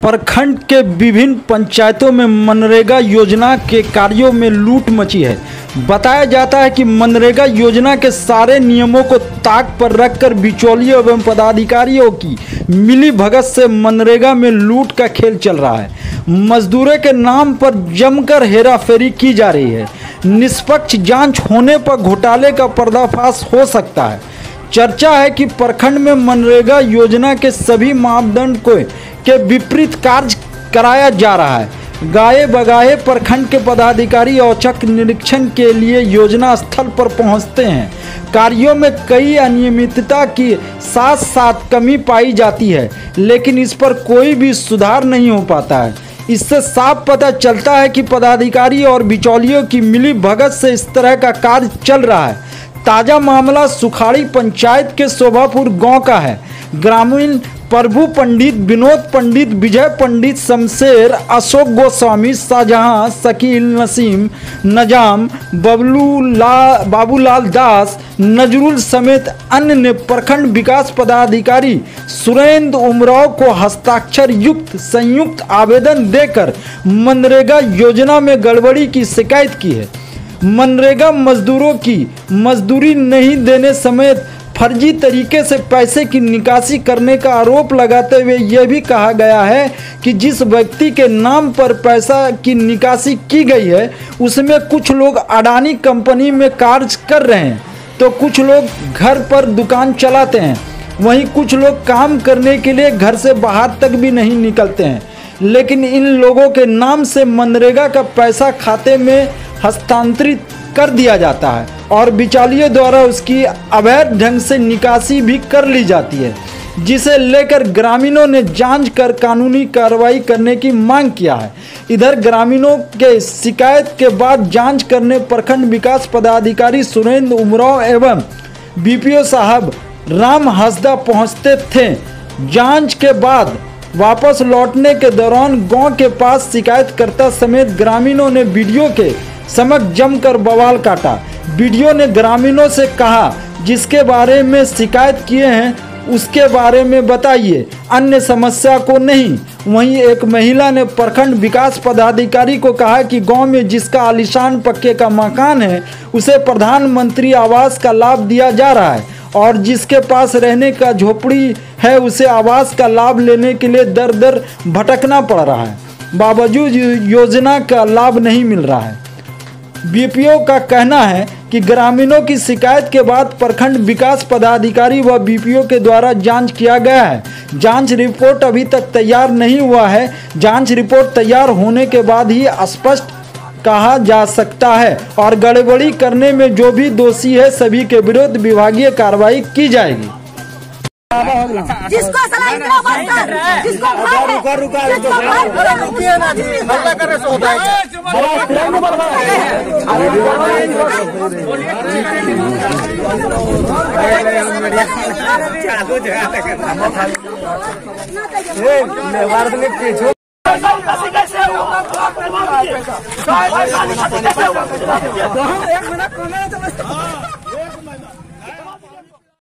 प्रखंड के विभिन्न पंचायतों में मनरेगा योजना के कार्यों में लूट मची है। बताया जाता है कि मनरेगा योजना के सारे नियमों को ताक पर रखकर बिचौलियों एवं पदाधिकारियों की मिली भगत से मनरेगा में लूट का खेल चल रहा है। मजदूरों के नाम पर जमकर हेराफेरी की जा रही है। निष्पक्ष जाँच होने पर घोटाले का पर्दाफाश हो सकता है। चर्चा है कि प्रखंड में मनरेगा योजना के सभी मापदंड को के विपरीत कार्य कराया जा रहा है। गाये बगाए प्रखंड के पदाधिकारी औचक निरीक्षण के लिए योजना स्थल पर पहुँचते हैं। कार्यों में कई अनियमितता की साथ साथ कमी पाई जाती है, लेकिन इस पर कोई भी सुधार नहीं हो पाता है। इससे साफ़ पता चलता है कि पदाधिकारी और बिचौलियों की मिली भगत से इस तरह का कार्य चल रहा है। ताज़ा मामला सुखाड़ी पंचायत के शोभापुर गाँव का है। ग्रामीण प्रभु पंडित, विनोद पंडित, विजय पंडित, शमशेर, अशोक गोस्वामी, शाहजहां, शकील नसीम, नजाम बबलू ला बाबूलाल दास, नजरुल समेत अन्य ने प्रखंड विकास पदाधिकारी, सुरेंद्र उमराव को हस्ताक्षर युक्त, संयुक्त आवेदन देकर मनरेगा योजना में गड़बड़ी की शिकायत की है। मनरेगा मजदूरों की मजदूरी नहीं देने समेत फर्जी तरीके से पैसे की निकासी करने का आरोप लगाते हुए यह भी कहा गया है कि जिस व्यक्ति के नाम पर पैसा की निकासी की गई है, उसमें कुछ लोग अडानी कंपनी में कार्य कर रहे हैं। तो कुछ लोग घर पर दुकान चलाते हैं। वहीं कुछ लोग काम करने के लिए घर से बाहर तक भी नहीं निकलते हैं। लेकिन इन लोगों के नाम से मनरेगा का पैसा खाते में हस्तांतरित कर दिया जाता है और बिचालियों द्वारा उसकी अवैध ढंग से निकासी भी कर ली जाती है, जिसे लेकर ग्रामीणों ने जाँच कर कानूनी कार्रवाई करने की मांग किया है। इधर ग्रामीणों के शिकायत के बाद जाँच करने प्रखंड विकास पदाधिकारी सुरेंद्र उमराव एवं बीपीओ साहब राम हसदा पहुँचते थे। जाँच के बाद वापस लौटने के दौरान गाँव के पास शिकायतकर्ता समेत ग्रामीणों ने वीडियो के समक्ष जमकर बवाल काटा। वीडियो ने ग्रामीणों से कहा, जिसके बारे में शिकायत किए हैं, उसके बारे में बताइए। अन्य समस्या को नहीं, वहीं एक महिला ने प्रखंड विकास पदाधिकारी को कहा कि गाँव में जिसका आलिशान पक्के का मकान है, उसे प्रधानमंत्री आवास का लाभ दिया जा रहा है, और जिसके पास रहने का झोपड़ी है, उसे आवास का लाभ लेने के लिए दर दर भटकना पड़ रहा है। बावजूद योजना का लाभ नहीं मिल रहा है। बीपीओ का कहना है कि ग्रामीणों की शिकायत के बाद प्रखंड विकास पदाधिकारी व बीपीओ के द्वारा जाँच किया गया है। जाँच रिपोर्ट अभी तक तैयार नहीं हुआ है। जाँच रिपोर्ट तैयार होने के बाद ही स्पष्ट कहा जा सकता है और गड़बड़ी करने में जो भी दोषी है सभी के विरुद्ध विभागीय कार्रवाई की जाएगी। जिसको जिसको भारत में पीछे एक मिनट